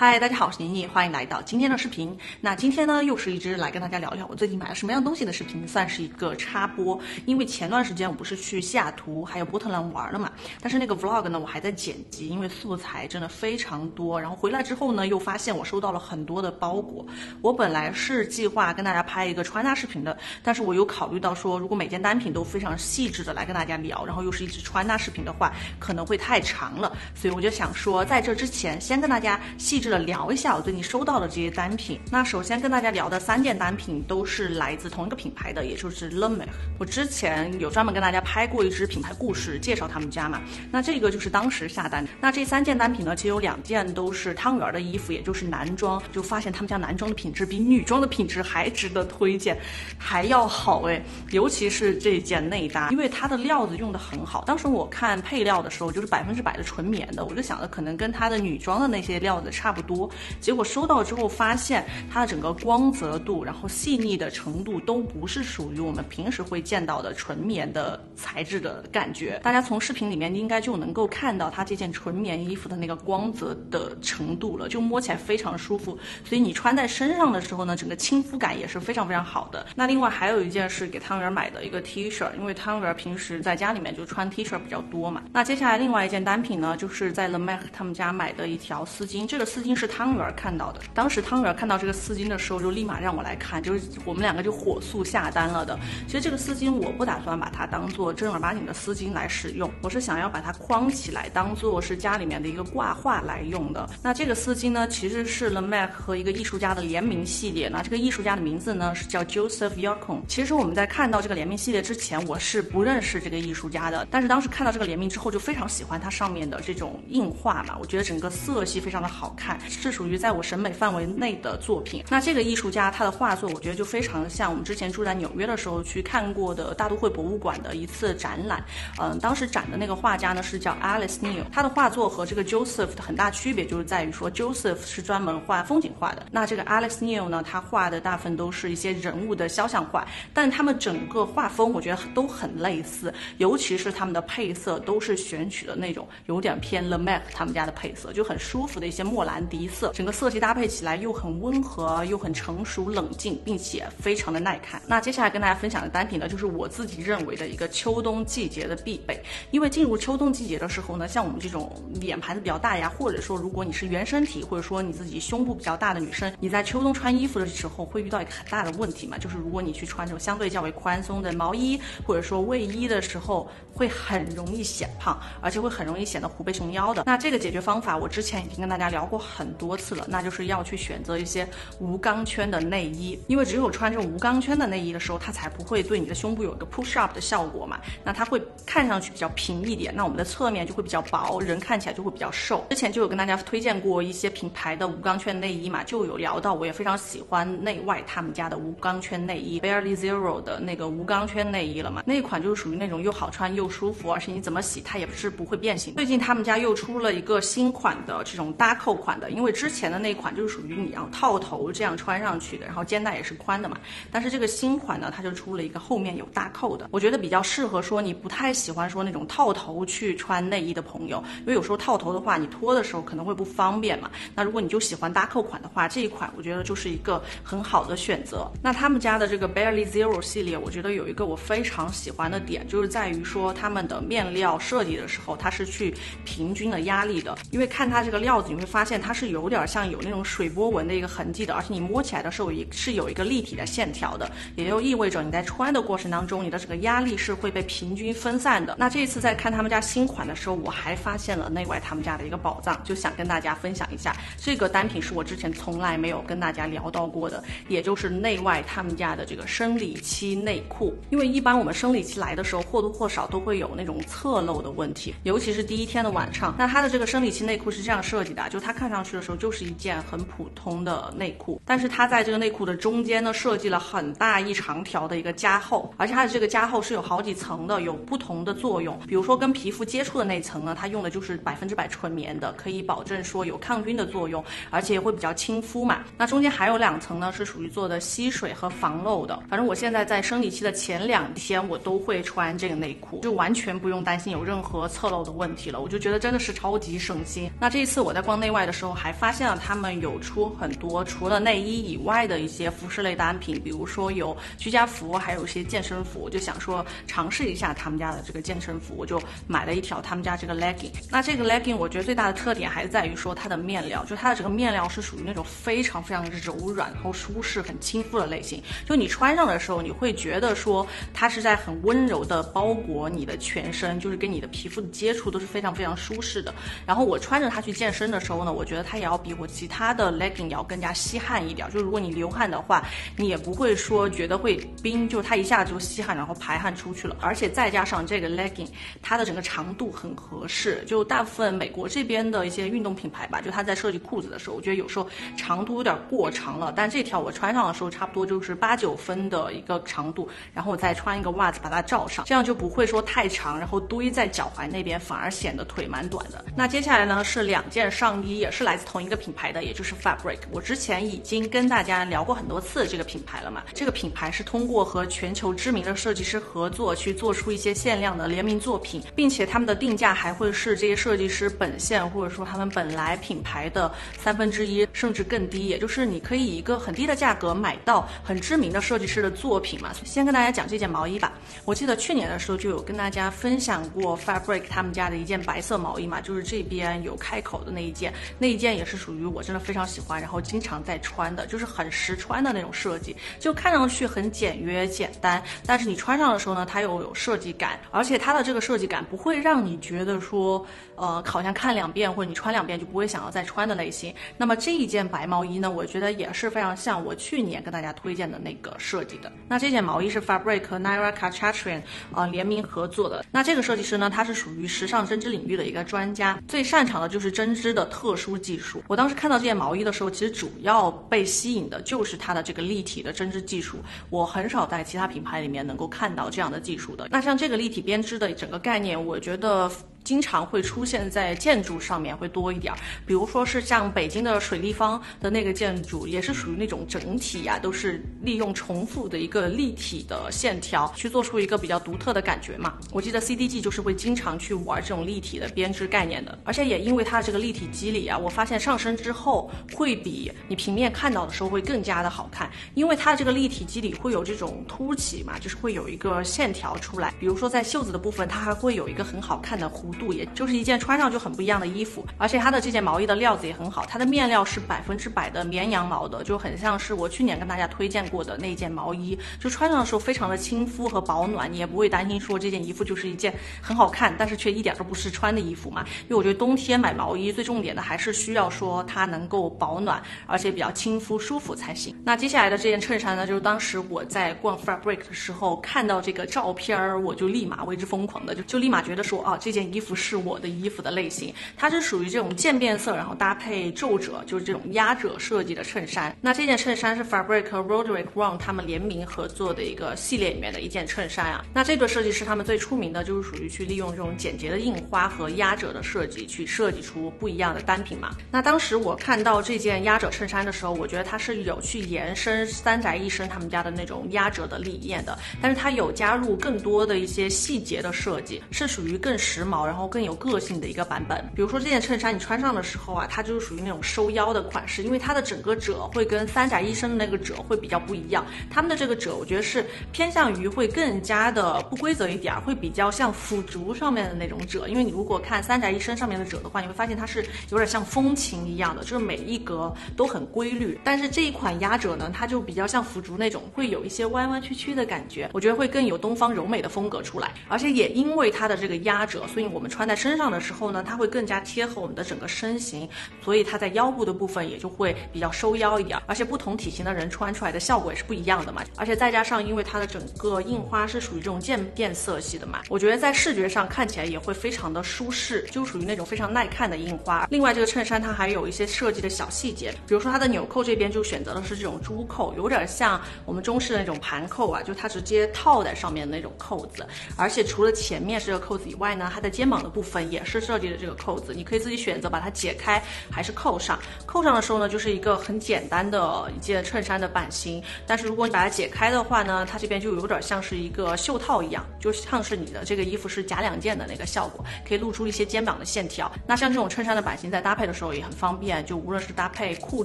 嗨，大家好，我是妮妮，欢迎来到今天的视频。那今天呢，又是一支来跟大家聊聊我最近买了什么样东西的视频，算是一个插播。因为前段时间我不是去西雅图还有波特兰玩了嘛，但是那个 vlog 呢，我还在剪辑，因为素材真的非常多。然后回来之后呢，又发现我收到了很多的包裹。我本来是计划跟大家拍一个穿搭视频的，但是我有考虑到说，如果每件单品都非常细致的来跟大家聊，然后又是一支穿搭视频的话，可能会太长了。所以我就想说，在这之前先跟大家细致。聊一下我最近收到的这些单品。那首先跟大家聊的三件单品都是来自同一个品牌的，也就是 l e m e 我之前有专门跟大家拍过一支品牌故事，介绍他们家嘛。那这个就是当时下单。那这三件单品呢，其实有两件都是汤圆的衣服，也就是男装。就发现他们家男装的品质比女装的品质还值得推荐，还要好哎。尤其是这件内搭，因为它的料子用的很好。当时我看配料的时候，就是百分之百的纯棉的，我就想着可能跟它的女装的那些料子差差不。多，结果收到之后发现它的整个光泽度，然后细腻的程度都不是属于我们平时会见到的纯棉的材质的感觉。大家从视频里面应该就能够看到它这件纯棉衣服的那个光泽的程度了，就摸起来非常舒服。所以你穿在身上的时候呢，整个亲肤感也是非常非常好的。那另外还有一件是给汤圆买的一个 T 恤，因为汤圆平时在家里面就穿 T 恤比较多嘛。那接下来另外一件单品呢，就是在 The Mac 他们家买的一条丝巾，这个丝丝巾。是汤圆看到的，当时汤圆看到这个丝巾的时候，就立马让我来看，就是我们两个就火速下单了的。其实这个丝巾我不打算把它当做正儿八经的丝巾来使用，我是想要把它框起来，当做是家里面的一个挂画来用的。那这个丝巾呢，其实是 The Mac 和一个艺术家的联名系列。那这个艺术家的名字呢是叫 Joseph Yacon。其实我们在看到这个联名系列之前，我是不认识这个艺术家的，但是当时看到这个联名之后，就非常喜欢它上面的这种印画嘛，我觉得整个色系非常的好看。是属于在我审美范围内的作品。那这个艺术家他的画作，我觉得就非常像我们之前住在纽约的时候去看过的大都会博物馆的一次展览。嗯，当时展的那个画家呢是叫 Alice Neal，他的画作和这个 Joseph 的很大区别就是在于说 Joseph 是专门画风景画的，那这个 Alice Neal 呢，他画的大部分都是一些人物的肖像画，但他们整个画风我觉得都很类似，尤其是他们的配色都是选取的那种有点偏 Le Mac 他们家的配色，就很舒服的一些莫兰迪色。整个色系搭配起来又很温和，又很成熟冷静，并且非常的耐看。那接下来跟大家分享的单品呢，就是我自己认为的一个秋冬季节的必备。因为进入秋冬季节的时候呢，像我们这种脸盘子比较大呀，或者说如果你是原生体，或者说你自己胸部比较大的女生，你在秋冬穿衣服的时候会遇到一个很大的问题嘛，就是如果你去穿这种相对较为宽松的毛衣或者说卫衣的时候，会很容易显胖，而且会很容易显得虎背熊腰的。那这个解决方法，我之前已经跟大家聊过很多。次了，那就是要去选择一些无钢圈的内衣，因为只有穿这种无钢圈的内衣的时候，它才不会对你的胸部有一个 push up 的效果嘛。那它会看上去比较平一点，那我们的侧面就会比较薄，人看起来就会比较瘦。之前就有跟大家推荐过一些品牌的无钢圈内衣嘛，就有聊到，我也非常喜欢内外他们家的无钢圈内衣，Barely Zero 的那个无钢圈内衣了嘛。那款就是属于那种又好穿又舒服，而且你怎么洗它也是不会变形。最近他们家又出了一个新款的这种搭扣款的，因为之前的那款就是属于你要套头这样穿上去的，然后肩带也是宽的嘛。但是这个新款呢，它就出了一个后面有搭扣的，我觉得比较适合说你不太喜欢说那种套头去穿内衣的朋友，因为有时候套头的话，你脱的时候可能会不方便嘛。那如果你就喜欢搭扣款的话，这一款我觉得就是一个很好的选择。那他们家的这个 Barely Zero 系列，我觉得有一个我非常喜欢的点，就是在于说他们的面料设计的时候，它是去平均的压力的，因为看它这个料子，你会发现它它是有点像有。那种水波纹的一个痕迹的，而且你摸起来的时候也是有一个立体的线条的，也就意味着你在穿的过程当中，你的整个压力是会被平均分散的。那这次在看他们家新款的时候，我还发现了内外他们家的一个宝藏，就想跟大家分享一下。这个单品是我之前从来没有跟大家聊到过的，也就是内外他们家的这个生理期内裤。因为一般我们生理期来的时候，或多或少都会有那种侧漏的问题，尤其是第一天的晚上。那它的这个生理期内裤是这样设计的，就它看上上去的时候就是一件。很普通的内裤，但是它在这个内裤的中间呢，设计了很大一长条的一个加厚，而且它的这个加厚是有好几层的，有不同的作用。比如说跟皮肤接触的那层呢，它用的就是百分之百纯棉的，可以保证说有抗菌的作用，而且会比较亲肤嘛。那中间还有两层呢，是属于做的吸水和防漏的。反正我现在在生理期的前两天，我都会穿这个内裤，就完全不用担心有任何侧漏的问题了。我就觉得真的是超级省心。那这一次我在逛内外的时候。候，还发现了他们有出很多除了内衣以外的一些服饰类单品，比如说有居家服，还有一些健身服。我就想说尝试一下他们家的这个健身服，我就买了一条他们家这个 legging。那这个 legging 我觉得最大的特点还是在于说它的面料，就它的整个面料是属于那种非常非常柔软，然后舒适、很亲肤的类型。就你穿上的时候，你会觉得说它是在很温柔的包裹你的全身，就是跟你的皮肤的接触都是非常非常舒适的。然后我穿着它去健身的时候呢，我觉得它也要比我其他的 legging 要更加吸汗一点。就如果你流汗的话，你也不会说觉得会冰，就它一下就吸汗，然后排汗出去了。而且再加上这个 legging，它的整个长度很合适。就大部分美国这边的一些运动品牌吧，就它在设计裤子的时候，我觉得有时候长度有点过长了。但这条我穿上的时候，差不多就是八九分的一个长度，然后我再穿一个袜子把它罩上，这样就不会说太长，然后堆在脚踝那边，反而显得腿蛮短的。那接下来呢是两件上衣，也是是来自同一个品牌的，也就是 Fabric。我之前已经跟大家聊过很多次这个品牌了嘛。这个品牌是通过和全球知名的设计师合作，去做出一些限量的联名作品，并且他们的定价还会是这些设计师本线或者说他们本来品牌的三分之一，甚至更低。也就是你可以以一个很低的价格买到很知名的设计师的作品嘛。先跟大家讲这件毛衣吧。我记得去年的时候就有跟大家分享过 Fabric 他们家的一件白色毛衣嘛，就是这边有开口的那一件，那一件也是属于我真的非常喜欢，然后经常在穿的，就是很实穿的那种设计，就看上去很简约简单，但是你穿上的时候呢，它又有设计感，而且它的这个设计感不会让你觉得说，呃，好像看两遍或者你穿两遍就不会想要再穿的类型。那么这一件白毛衣呢，我觉得也是非常像我去年跟大家推荐的那个设计的。那这件毛衣是 Fabric 和 Naira Kachaturian 啊联名合作的。那这个设计师呢，他是属于时尚针织领域的一个专家，最擅长的就是针织的特殊技术。我当时看到这件毛衣的时候，其实主要被吸引的就是它的这个立体的针织技术。我很少在其他品牌里面能够看到这样的技术的。那像这个立体编织的整个概念，我觉得。经常会出现在建筑上面会多一点儿，比如说是像北京的水立方的那个建筑，也是属于那种整体呀，都是利用重复的一个立体的线条去做出一个比较独特的感觉嘛。我记得 CDG 就是会经常去玩这种立体的编织概念的，而且也因为它的这个立体肌理啊，我发现上身之后会比你平面看到的时候会更加的好看，因为它的这个立体肌理会有这种凸起嘛，就是会有一个线条出来，比如说在袖子的部分，它还会有一个很好看的弧。度也就是一件穿上就很不一样的衣服，而且它的这件毛衣的料子也很好，它的面料是百分之百的绵羊毛的，就很像是我去年跟大家推荐过的那件毛衣，就穿上的时候非常的亲肤和保暖，你也不会担心说这件衣服就是一件很好看，但是却一点都不适穿的衣服嘛。因为我觉得冬天买毛衣最重点的还是需要说它能够保暖，而且比较亲肤舒服才行。那接下来的这件衬衫呢，就是当时我在逛 Fabric 的时候看到这个照片儿，我就立马为之疯狂的，就就立马觉得说啊，这件衣服。服是我的衣服的类型，它是属于这种渐变色，然后搭配皱褶，就是这种压褶设计的衬衫。那这件衬衫是 Fabric 和 Roderick Wrong 他们联名合作的一个系列里面的一件衬衫啊。那这个设计师他们最出名的就是属于去利用这种简洁的印花和压褶的设计，去设计出不一样的单品嘛。那当时我看到这件压褶衬衫的时候，我觉得它是有去延伸三宅一生他们家的那种压褶的理念的，但是它有加入更多的一些细节的设计，是属于更时髦。然后更有个性的一个版本，比如说这件衬衫你穿上的时候啊，它就是属于那种收腰的款式，因为它的整个褶会跟三宅一生的那个褶会比较不一样。他们的这个褶，我觉得是偏向于会更加的不规则一点，会比较像腐竹上面的那种褶。因为你如果看三宅一生上面的褶的话，你会发现它是有点像风琴一样的，就是每一格都很规律。但是这一款压褶呢，它就比较像腐竹那种，会有一些弯弯曲曲的感觉，我觉得会更有东方柔美的风格出来。而且也因为它的这个压褶，所以我。我们穿在身上的时候呢，它会更加贴合我们的整个身形，所以它在腰部的部分也就会比较收腰一点。而且不同体型的人穿出来的效果也是不一样的嘛。而且再加上因为它的整个印花是属于这种渐变色系的嘛，我觉得在视觉上看起来也会非常的舒适，就属于那种非常耐看的印花。另外这个衬衫它还有一些设计的小细节，比如说它的纽扣这边就选择的是这种珠扣，有点像我们中式的那种盘扣啊，就它直接套在上面的那种扣子。而且除了前面是个扣子以外呢，它的肩膀的部分也是设计的这个扣子，你可以自己选择把它解开还是扣上。扣上的时候呢，就是一个很简单的一件衬衫的版型，但是如果你把它解开的话呢，它这边就有点像是一个袖套一样，就像是你的这个衣服是假两件的那个效果，可以露出一些肩膀的线条。那像这种衬衫的版型在搭配的时候也很方便，就无论是搭配裤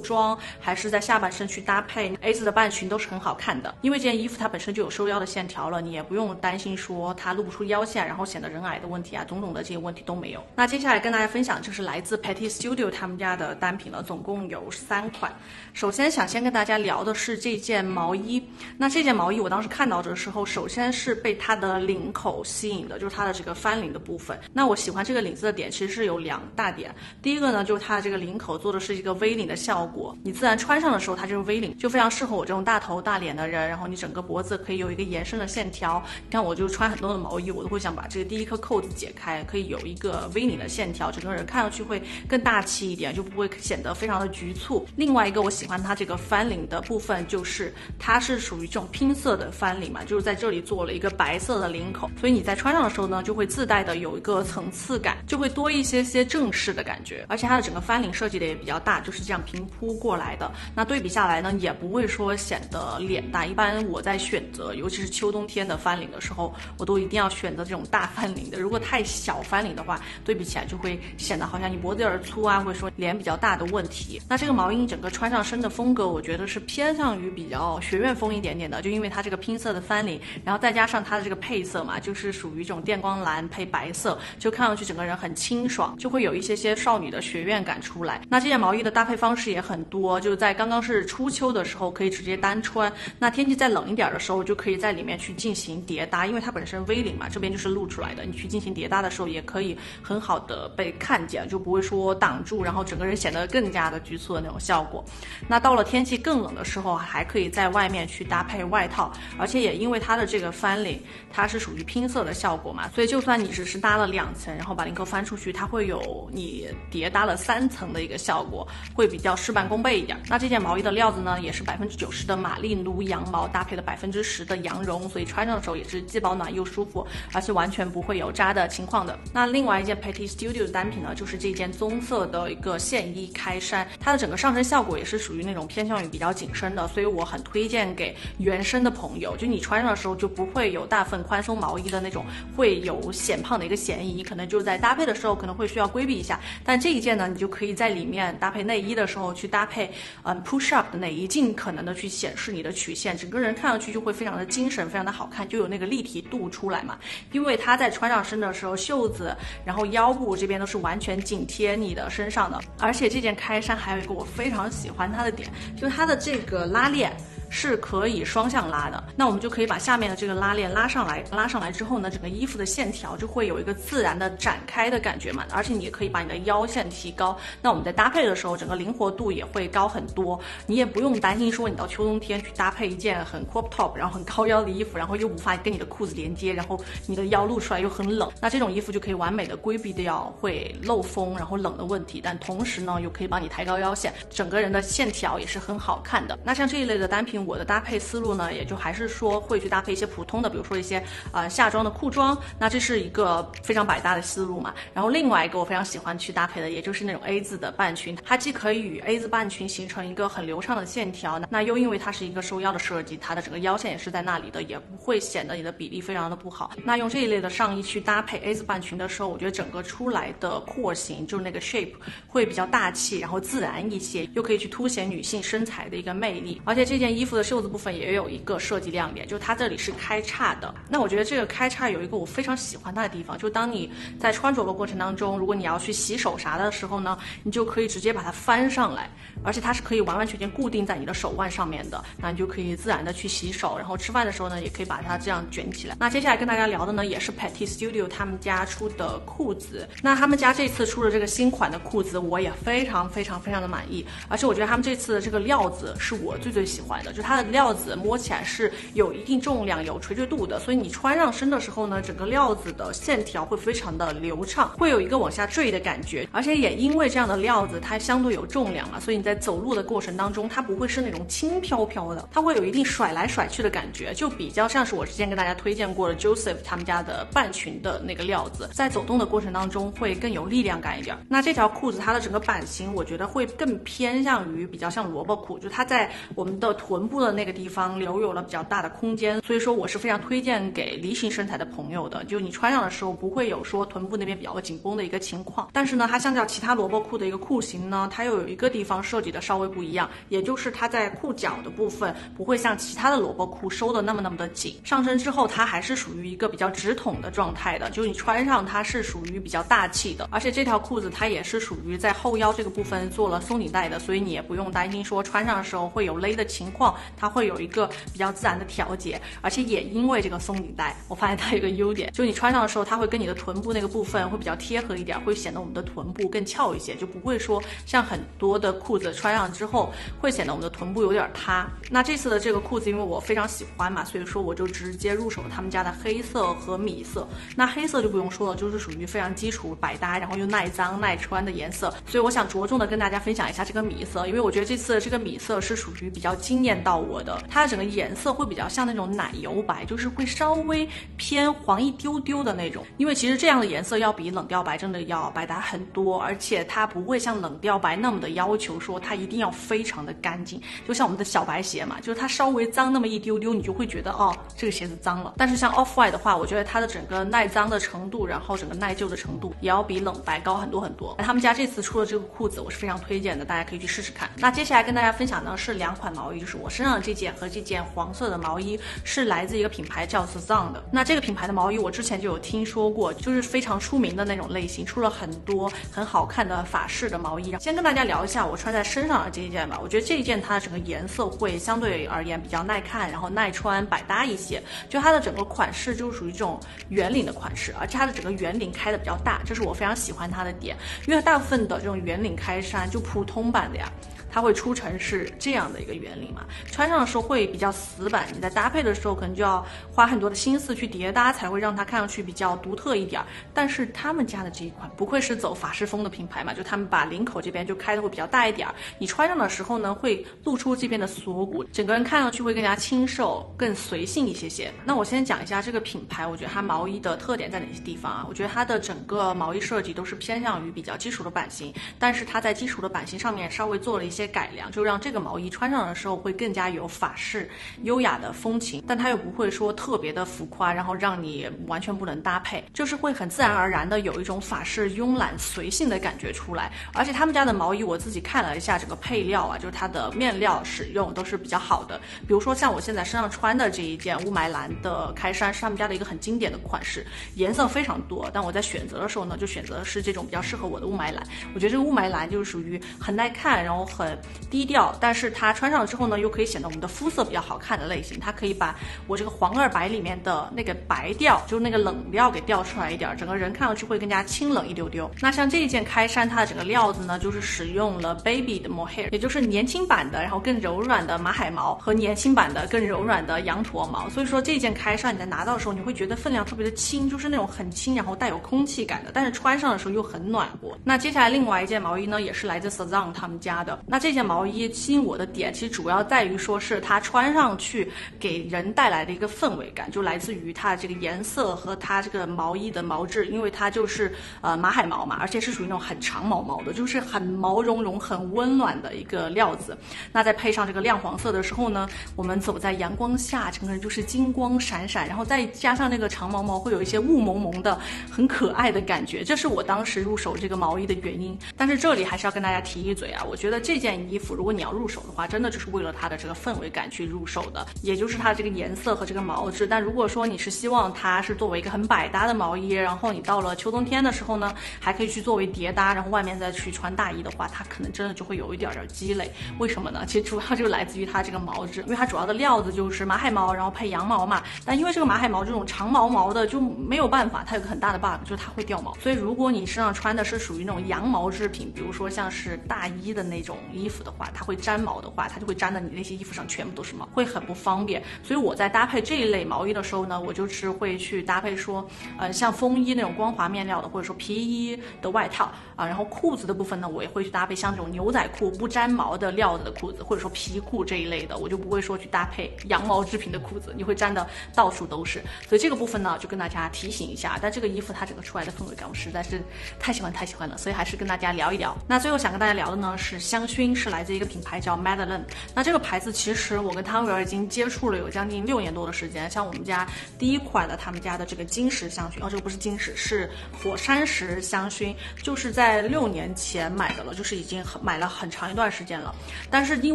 装还是在下半身去搭配 A 字的半裙都是很好看的，因为这件衣服它本身就有收腰的线条了，你也不用担心说它露不出腰线，然后显得人矮的问题啊，种种这些问题都没有。那接下来跟大家分享就是来自 Petty Studio 他们家的单品了，总共有三款。首先想先跟大家聊的是这件毛衣，那这件毛衣我当时看到的时候，首先是被它的领口吸引的，就是它的这个翻领的部分。那我喜欢这个领子的点其实是有两大点，第一个呢就是它的这个领口做的是一个 V 领的效果，你自然穿上的时候它就是 V 领，就非常适合我这种大头大脸的人，然后你整个脖子可以有一个延伸的线条。你看我就穿很多的毛衣，我都会想把这个第一颗扣子解开，可以有一个 V 领的线条，整个人看上去会更大气一点，就不会显得非常的局促。另外一个我喜欢它这个翻领的部分，就是它是属于这种拼色的翻领嘛，就是在这里做了一个白色的领口，所以你在穿上的时候呢，就会自带的有一个层次感，就会多一些些正式的感觉。而且它的整个翻领设计的也比较大，就是这样平铺过来的。那对比下来呢，也不会说显得脸大。一般我在选择，尤其是秋冬天的翻领的时候，我都一定要选择这种大翻领的。如果太小翻领的话，对比起来就会显得好像你脖子有点粗啊，或者说脸比较大的问题。那这个毛衣整个穿上身的风格，我觉得是偏向于比较学院风一点点的，就因为它这个拼色的翻领，然后再加上它的这个配色嘛，就是属于这种电光蓝配白色，就看上去整个人很清爽，就会有一些些少女的学院感出来。那这件毛衣的搭配方式也很多，就是在刚刚是初秋的时候可以直接单穿，那天气再冷一点的时候，就可以在里面去进行叠搭，因为它本身 V 领嘛，这边就是露出来的，你去进行叠搭的时候也可以很好的被看见，就不会说挡住，然后整个人显得更加的局促的那种效果。那到了天气更冷的时候，还可以在外面去搭配外套，而且也因为它的这个翻领，它是属于拼色的效果嘛，所以就算你只是搭了两层，然后把领口翻出去，它会有你叠搭了三层的一个效果，会比较事半功倍一点。那这件毛衣的料子呢，也是百分之九十的马丽奴羊毛搭配了百分之十的羊绒，所以穿上的时候也是既保暖又舒服，而且完全不会有扎的情况的。那另外一件 Petty Studio 的单品呢，就是这件棕色的一个线衣开衫，它的整个上身效果也是属于那种偏向于比较紧身的，所以我很推荐给原身的朋友，就你穿上的时候就不会有大份宽松毛衣的那种会有显胖的一个嫌疑，你可能就在搭配的时候可能会需要规避一下。但这一件呢，你就可以在里面搭配内衣的时候去搭配，嗯，push up 的内衣，尽可能的去显示你的曲线，整个人看上去就会非常的精神，非常的好看，就有那个立体度出来嘛。因为它在穿上身的时候，袖袖子然后腰部这边都是完全紧贴你的身上的，而且这件开衫还有一个我非常喜欢它的点，就是它的这个拉链。是可以双向拉的，那我们就可以把下面的这个拉链拉上来，拉上来之后呢，整个衣服的线条就会有一个自然的展开的感觉嘛，而且你也可以把你的腰线提高，那我们在搭配的时候，整个灵活度也会高很多，你也不用担心说你到秋冬天去搭配一件很 crop top，然后很高腰的衣服，然后又无法跟你的裤子连接，然后你的腰露出来又很冷，那这种衣服就可以完美的规避掉会漏风然后冷的问题，但同时呢又可以帮你抬高腰线，整个人的线条也是很好看的。那像这一类的单品。我的搭配思路呢，也就还是说会去搭配一些普通的，比如说一些呃夏装的裤装，那这是一个非常百搭的思路嘛。然后另外一个我非常喜欢去搭配的，也就是那种 A 字的半裙，它既可以与 A 字半裙形成一个很流畅的线条，那又因为它是一个收腰的设计，它的整个腰线也是在那里的，也不会显得你的比例非常的不好。那用这一类的上衣去搭配 A 字半裙的时候，我觉得整个出来的廓形就是那个 shape 会比较大气，然后自然一些，又可以去凸显女性身材的一个魅力。而且这件衣服的袖子部分也有一个设计亮点，就是它这里是开叉的。那我觉得这个开叉有一个我非常喜欢它的地方，就当你在穿着的过程当中，如果你要去洗手啥的时候呢，你就可以直接把它翻上来，而且它是可以完完全全固定在你的手腕上面的，那你就可以自然的去洗手，然后吃饭的时候呢，也可以把它这样卷起来。那接下来跟大家聊的呢，也是 Petty Studio 他们家出的裤子。那他们家这次出的这个新款的裤子，我也非常非常非常的满意，而且我觉得他们这次的这个料子是我最最喜欢的。就它的料子摸起来是有一定重量、有垂坠度的，所以你穿上身的时候呢，整个料子的线条会非常的流畅，会有一个往下坠的感觉。而且也因为这样的料子，它相对有重量嘛，所以你在走路的过程当中，它不会是那种轻飘飘的，它会有一定甩来甩去的感觉，就比较像是我之前跟大家推荐过的 Joseph 他们家的半裙的那个料子，在走动的过程当中会更有力量感一点。那这条裤子它的整个版型，我觉得会更偏向于比较像萝卜裤，就它在我们的臀部的那个地方留有了比较大的空间，所以说我是非常推荐给梨形身材的朋友的，就你穿上的时候不会有说臀部那边比较紧绷的一个情况。但是呢，它相较其他萝卜裤的一个裤型呢，它又有一个地方设计的稍微不一样，也就是它在裤脚的部分不会像其他的萝卜裤收的那么那么的紧，上身之后它还是属于一个比较直筒的状态的，就是你穿上它是属于比较大气的，而且这条裤子它也是属于在后腰这个部分做了松紧带的，所以你也不用担心说穿上的时候会有勒的情况，它会有一个比较自然的调节，而且也因为这个松紧带，我发现它有个优点，就你穿上的时候，它会跟你的臀部那个部分会比较贴合一点，会显得我们的臀部更翘一些，就不会说像很多的裤子穿上之后会显得我们的臀部有点塌。那这次的这个裤子，因为我非常喜欢嘛，所以说我就直接入手了他们家的黑色和米色。那黑色就不用说了，就是属于非常基础百搭，然后又耐脏耐穿的颜色。所以我想着重的跟大家分享一下这个米色，因为我觉得这次的这个米色是属于比较惊艳到我的。它的整个颜色会比较像那种奶油白，就是会稍微偏黄一丢丢的那种。因为其实这样的颜色要比冷调白真的要百搭很多，而且它不会像冷调白那么的要求说它一定要非常的干净。就像我们的小白鞋嘛，就是它稍微脏那么一丢丢，你就会觉得哦这个鞋子脏了。但是像 Off White 的话，我觉得它的整个耐脏的程度，然后整个耐旧的程度也要比冷白高很多很多。他们家这次出的这个裤子，我是非常推荐的，大家可以去试试看。那接下来跟大家分享呢是两款毛衣，就是我身上这件和这件黄色的毛衣是来自一个品牌叫 Sazon 的。那这个品牌的毛衣我之前就有听说过，就是非常出名的那种类型，出了很多很好看的法式的毛衣。先跟大家聊一下我穿在身上的这一件吧，我觉得这一件它的整个颜色会相对而言比较耐看，然后耐穿、百搭一些。就它的整个款式就属于这种圆领的款式，而且它的整个圆领开的比较大，这是我非常喜欢它的点。因为大部分的这种圆领开衫，就普通版的呀。它会出成是这样的一个圆领嘛，穿上的时候会比较死板，你在搭配的时候可能就要花很多的心思去叠搭，才会让它看上去比较独特一点。但是他们家的这一款不愧是走法式风的品牌嘛，就他们把领口这边就开的会比较大一点，你穿上的时候呢会露出这边的锁骨，整个人看上去会更加清瘦、更随性一些些。那我先讲一下这个品牌，我觉得它毛衣的特点在哪些地方啊？我觉得它的整个毛衣设计都是偏向于比较基础的版型，但是它在基础的版型上面稍微做了一些。改良就让这个毛衣穿上的时候会更加有法式优雅的风情，但它又不会说特别的浮夸，然后让你完全不能搭配，就是会很自然而然的有一种法式慵懒随性的感觉出来。而且他们家的毛衣我自己看了一下这个配料啊，就是它的面料使用都是比较好的。比如说像我现在身上穿的这一件雾霾蓝的开衫，是他们家的一个很经典的款式，颜色非常多，但我在选择的时候呢，就选择的是这种比较适合我的雾霾蓝。我觉得这个雾霾蓝就是属于很耐看，然后很。低调，但是它穿上了之后呢，又可以显得我们的肤色比较好看的类型。它可以把我这个黄二白里面的那个白调，就是那个冷调给调出来一点，整个人看上去会更加清冷一丢丢。那像这一件开衫，它的整个料子呢，就是使用了 baby 的 mohair，也就是年轻版的，然后更柔软的马海毛和年轻版的更柔软的羊驼毛。所以说这件开衫你在拿到的时候，你会觉得分量特别的轻，就是那种很轻，然后带有空气感的，但是穿上的时候又很暖和。那接下来另外一件毛衣呢，也是来自 Sazan 他们家的。那这件毛衣吸引我的点，其实主要在于说是它穿上去给人带来的一个氛围感，就来自于它的这个颜色和它这个毛衣的毛质，因为它就是呃马海毛嘛，而且是属于那种很长毛毛的，就是很毛茸茸、很温暖的一个料子。那再配上这个亮黄色的时候呢，我们走在阳光下，整个人就是金光闪闪，然后再加上那个长毛毛，会有一些雾蒙蒙的、很可爱的感觉。这是我当时入手这个毛衣的原因。但是这里还是要跟大家提一嘴啊，我觉得这件件衣服如果你要入手的话，真的就是为了它的这个氛围感去入手的，也就是它这个颜色和这个毛质。但如果说你是希望它是作为一个很百搭的毛衣，然后你到了秋冬天的时候呢，还可以去作为叠搭，然后外面再去穿大衣的话，它可能真的就会有一点点积累。为什么呢？其实主要就来自于它这个毛质，因为它主要的料子就是马海毛，然后配羊毛嘛。但因为这个马海毛这种长毛毛的就没有办法，它有个很大的 bug，就是它会掉毛。所以如果你身上穿的是属于那种羊毛制品，比如说像是大衣的那种衣服的话，它会粘毛的话，它就会粘的你那些衣服上全部都是毛，会很不方便。所以我在搭配这一类毛衣的时候呢，我就是会去搭配说，呃，像风衣那种光滑面料的，或者说皮衣的外套啊，然后裤子的部分呢，我也会去搭配像这种牛仔裤不粘毛的料子的裤子，或者说皮裤这一类的，我就不会说去搭配羊毛制品的裤子，你会粘的到处都是。所以这个部分呢，就跟大家提醒一下。但这个衣服它整个出来的氛围感，我实在是太喜欢太喜欢了，所以还是跟大家聊一聊。那最后想跟大家聊的呢是香薰，是来自一个品牌叫 Madeline。那这个牌子其实我跟汤圆已经接触了有将近六年多的时间。像我们家第一款的他们家的这个金石香薰，哦，这个不是金石，是火山石香薰，就是在六年前买的了，就是已经很买了很长一段时间了。但是因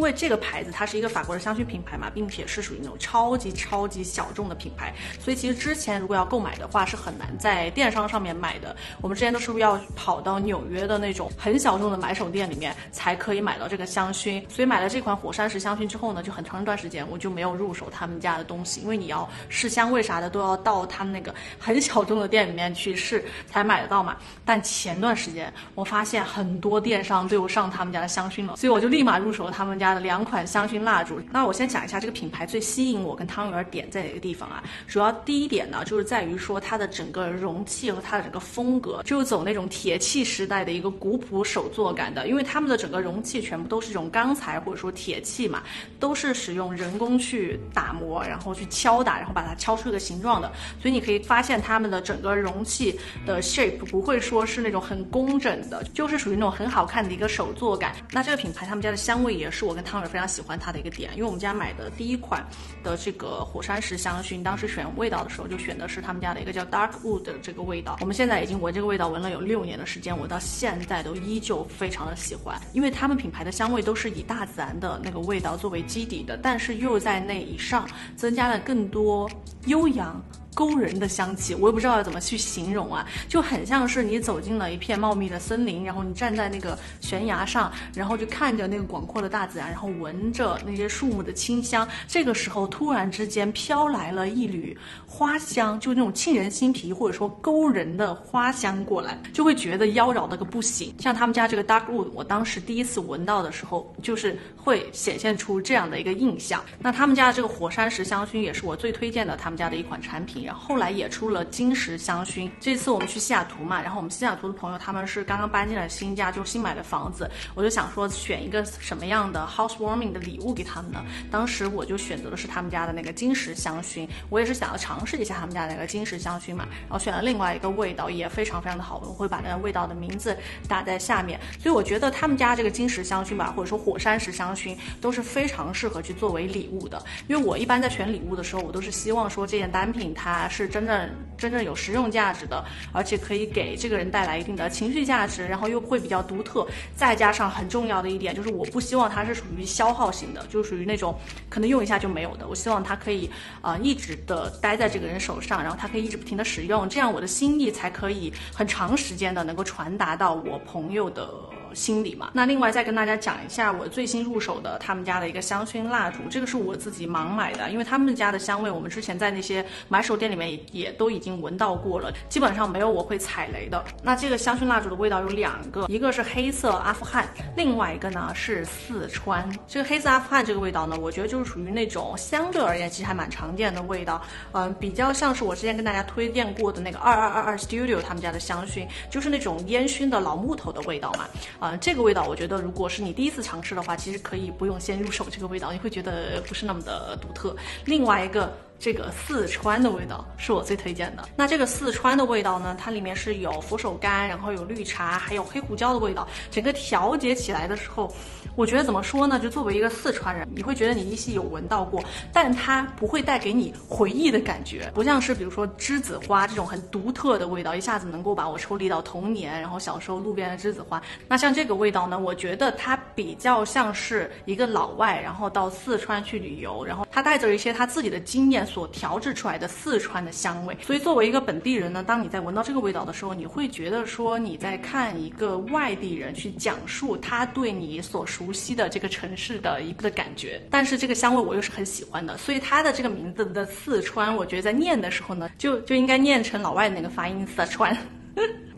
为这个牌子它是一个法国的香薰品牌嘛，并且是属于那种超级超级小众的品牌，所以其实之前如果要购买的话是很难在电商上面买的。我们之前都是要跑到纽约的那种很小众的买手店里面才可以买到这个香薰。所以买了这款火山石香薰之后呢，就很长一段时间我就没有入手他们家的东西，因为你要试香味啥的都要到他们那个很小众的店里面去试才买得到嘛。但前段时间我发现很多电商都有上他们家的香薰了，所以我就立马入手了他们家的两款香薰蜡烛。那我先讲一下这个品牌最吸引我跟汤圆点在哪个地方啊？主要第一点呢，就是在于说它的整个容器和它的整个风格，就走那种铁器时代的一个古朴手作感的，因为他们的整个容器全全部都是这种钢材或者说铁器嘛，都是使用人工去打磨，然后去敲打，然后把它敲出一个形状的，所以你可以发现他们的整个容器的 shape 不会说是那种很工整的，就是属于那种很好看的一个手作感。那这个品牌他们家的香味也是我跟汤圆非常喜欢它的一个点，因为我们家买的第一款的这个火山石香薰，当时选味道的时候就选的是他们家的一个叫 Dark Wood 的这个味道。我们现在已经闻这个味道闻了有六年的时间，我到现在都依旧非常的喜欢，因为他们品牌的香味都是以大自然的那个味道作为基底的，但是又在那以上增加了更多悠扬。勾人的香气，我也不知道要怎么去形容啊，就很像是你走进了一片茂密的森林，然后你站在那个悬崖上，然后就看着那个广阔的大自然，然后闻着那些树木的清香。这个时候突然之间飘来了一缕花香，就那种沁人心脾或者说勾人的花香过来，就会觉得妖娆的个不行。像他们家这个 Dark Wood，我当时第一次闻到的时候，就是会显现出这样的一个印象。那他们家的这个火山石香薰也是我最推荐的他们家的一款产品。然后后来也出了金石香薰。这次我们去西雅图嘛，然后我们西雅图的朋友他们是刚刚搬进了新家，就新买的房子，我就想说选一个什么样的 housewarming 的礼物给他们呢？当时我就选择的是他们家的那个金石香薰，我也是想要尝试一下他们家那个金石香薰嘛，然后选了另外一个味道也非常非常的好闻，我会把那个味道的名字打在下面。所以我觉得他们家这个金石香薰吧，或者说火山石香薰都是非常适合去作为礼物的，因为我一般在选礼物的时候，我都是希望说这件单品它。它是真正真正有实用价值的，而且可以给这个人带来一定的情绪价值，然后又会比较独特。再加上很重要的一点就是，我不希望它是属于消耗型的，就属于那种可能用一下就没有的。我希望它可以啊一直的待在这个人手上，然后它可以一直不停的使用，这样我的心意才可以很长时间的能够传达到我朋友的。心理嘛，那另外再跟大家讲一下我最新入手的他们家的一个香薰蜡烛，这个是我自己盲买的，因为他们家的香味我们之前在那些买手店里面也也都已经闻到过了，基本上没有我会踩雷的。那这个香薰蜡烛的味道有两个，一个是黑色阿富汗，另外一个呢是四川。这个黑色阿富汗这个味道呢，我觉得就是属于那种相对而言其实还蛮常见的味道，嗯，比较像是我之前跟大家推荐过的那个二二二二 Studio 他们家的香薰，就是那种烟熏的老木头的味道嘛。啊，这个味道我觉得，如果是你第一次尝试的话，其实可以不用先入手这个味道，你会觉得不是那么的独特。另外一个。这个四川的味道是我最推荐的。那这个四川的味道呢，它里面是有佛手柑，然后有绿茶，还有黑胡椒的味道。整个调节起来的时候，我觉得怎么说呢？就作为一个四川人，你会觉得你依稀有闻到过，但它不会带给你回忆的感觉，不像是比如说栀子花这种很独特的味道，一下子能够把我抽离到童年，然后小时候路边的栀子花。那像这个味道呢，我觉得它比较像是一个老外，然后到四川去旅游，然后他带着一些他自己的经验。所调制出来的四川的香味，所以作为一个本地人呢，当你在闻到这个味道的时候，你会觉得说你在看一个外地人去讲述他对你所熟悉的这个城市的一个感觉。但是这个香味我又是很喜欢的，所以它的这个名字的四川，我觉得在念的时候呢，就就应该念成老外那个发音四川。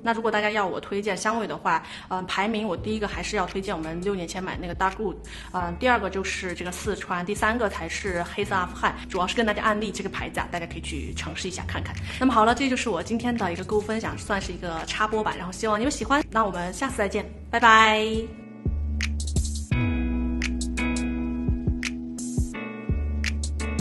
那如果大家要我推荐香味的话，嗯，排名我第一个还是要推荐我们六年前买那个 Darkwood，嗯，第二个就是这个四川，第三个才是黑色阿富汗。主要是跟大家安利这个牌子，啊，大家可以去尝试一下看看。那么好了，这就是我今天的一个购物分享，算是一个插播吧。然后希望你们喜欢。那我们下次再见，拜拜。